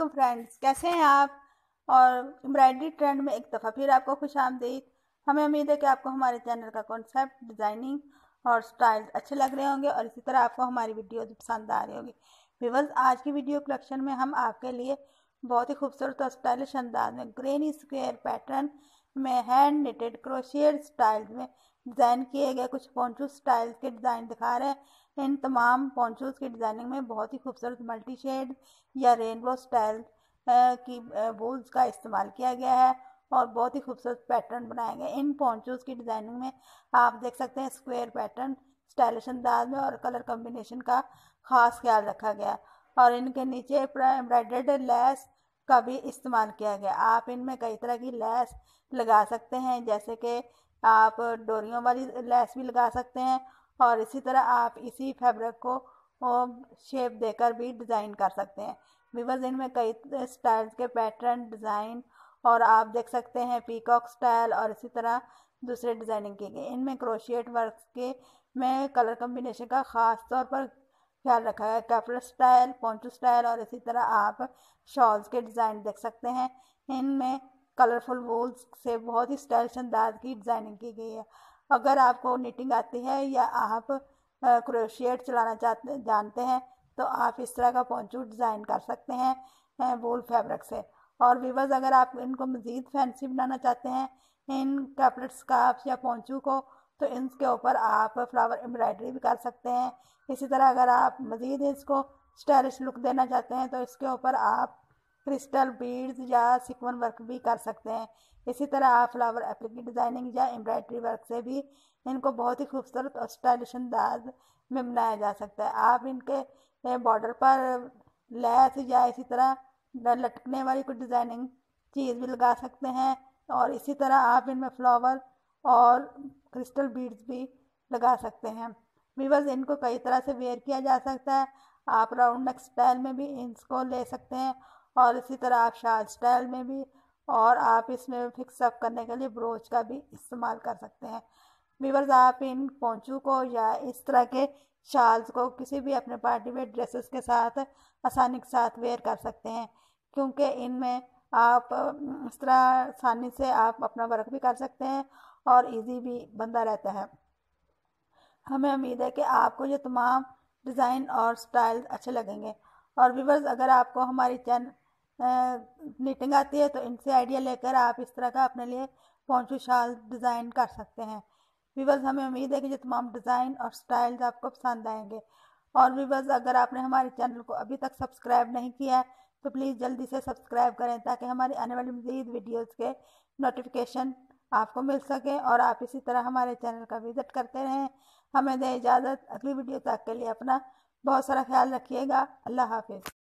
तो फ्रेंड्स कैसे हैं आप? और एम्ब्रॉयडरी ट्रेंड में एक दफ़ा फिर आपको खुश आमदीद। हमें उम्मीद है कि आपको हमारे चैनल का कॉन्सेप्ट डिज़ाइनिंग और स्टाइल अच्छे लग रहे होंगे और इसी तरह आपको हमारी वीडियो पसंद आ रही होगी। विवर्स आज की वीडियो कलेक्शन में हम आपके लिए बहुत ही खूबसूरत और स्टाइलिश अंदाज में ग्रेनी स्क्वेयर पैटर्न में हैंड निटेड क्रोशियर स्टाइल में डिज़ाइन किए गए कुछ पोंचू स्टाइल के डिज़ाइन दिखा रहे हैं। इन तमाम पोंचूज की डिज़ाइनिंग में बहुत ही खूबसूरत मल्टी शेड या रेनबो स्टाइल की वूल्स का इस्तेमाल किया गया है और बहुत ही खूबसूरत पैटर्न बनाए गए। इन पोंचूज की डिज़ाइनिंग में आप देख सकते हैं स्क्वेयर पैटर्न स्टाइलिश अंदाज में और कलर कम्बिनेशन का ख़ास ख्याल रखा गया। और इनके नीचे एम्ब्रॉयडर्ड लेस का भी इस्तेमाल किया गया। आप इनमें कई तरह की लैस लगा सकते हैं, जैसे कि आप डोरियों वाली लैस भी लगा सकते हैं और इसी तरह आप इसी फैब्रिक को शेप देकर भी डिज़ाइन कर सकते हैं। विवर्स, इनमें कई स्टाइल्स के पैटर्न, डिज़ाइन और आप देख सकते हैं पीकॉक स्टाइल और इसी तरह दूसरे डिज़ाइनिंग की गई इनमें क्रोशिएट वर्क के में कलर कम्बिनेशन का ख़ास तौर पर ख्याल रखा गया कैपल स्टाइल पोंचू स्टाइल और इसी तरह आप शॉल्स के डिज़ाइन देख सकते हैं। इनमें कलरफुल वूल्स से बहुत ही स्टाइलिश अंदाज की डिज़ाइनिंग की गई है। अगर आपको निटिंग आती है या आप क्रोशिएट चलाना चाहते, जानते हैं तो आप इस तरह का पोंचू डिज़ाइन कर सकते हैं वूल फैब्रिक से। और वीवर्स अगर आप इनको मज़ीद फैंसी बनाना चाहते हैं, इन कैपलेट स्कार्फ या पोंचू को तो इनके ऊपर आप फ्लावर एम्ब्रॉयडरी भी कर सकते हैं। इसी तरह अगर आप मज़ीद इसको स्टाइलिश लुक देना चाहते हैं तो इसके ऊपर आप क्रिस्टल बीड्स या सिक्वन वर्क भी कर सकते हैं। इसी तरह आप फ्लावर एप्लिक डिज़ाइनिंग या एम्ब्रॉयडरी वर्क से भी इनको बहुत ही खूबसूरत और स्टाइलिश अंदाज में बनाया जा सकता है। आप इनके बॉर्डर पर लैस या इसी तरह लटकने वाली कुछ डिज़ाइनिंग चीज़ भी लगा सकते हैं। और इसी तरह आप इनमें फ्लावर और क्रिस्टल बीड्स भी लगा सकते हैं। वीवर्स इनको कई तरह से वेयर किया जा सकता है। आप राउंड नेक स्टाइल में भी इसको ले सकते हैं और इसी तरह आप शाल स्टाइल में भी और आप इसमें फिक्स अप करने के लिए ब्रोच का भी इस्तेमाल कर सकते हैं। वीवर्स आप इन पोंचू को या इस तरह के शाल्स को किसी भी अपने पार्टी वेयर ड्रेसेस के साथ आसानी के साथ वेयर कर सकते हैं। क्योंकि इनमें आप, इस तरह आसानी से आप अपना वर्क भी कर सकते हैं और इजी भी बनता रहता है। हमें उम्मीद है कि आपको ये तमाम डिज़ाइन और स्टाइल अच्छे लगेंगे। और व्यूवर्स अगर आपको हमारी चैनल नीटिंग आती है तो इनसे आइडिया लेकर आप इस तरह का अपने लिए पहुँचू शाल डिज़ाइन कर सकते हैं। व्यूवर्स हमें उम्मीद है कि ये तमाम डिज़ाइन और स्टाइल्स आपको पसंद आएँगे। और व्यूवर्स अगर आपने हमारे चैनल को अभी तक सब्सक्राइब नहीं किया है तो प्लीज़ जल्दी से सब्सक्राइब करें, ताकि हमारी आने वाली मज़ीद वीडियोज़ के नोटिफिकेशन आपको मिल सके और आप इसी तरह हमारे चैनल का विज़िट करते रहें। हमें दें इजाज़त। अगली वीडियो तक के लिए अपना बहुत सारा ख्याल रखिएगा। अल्लाह हाफिज़।